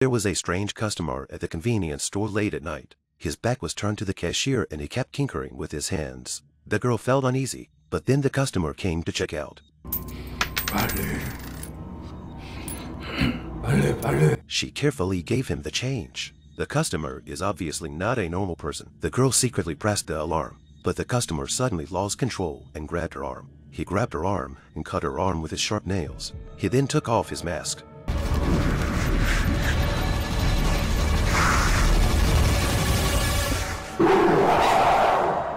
There was a strange customer at the convenience store late at night. His back was turned to the cashier and he kept tinkering with his hands. The girl felt uneasy, but then the customer came to check out. She carefully gave him the change. The customer is obviously not a normal person. The girl secretly pressed the alarm, but the customer suddenly lost control and grabbed her arm. He grabbed her arm and cut her arm with his sharp nails. He then took off his mask.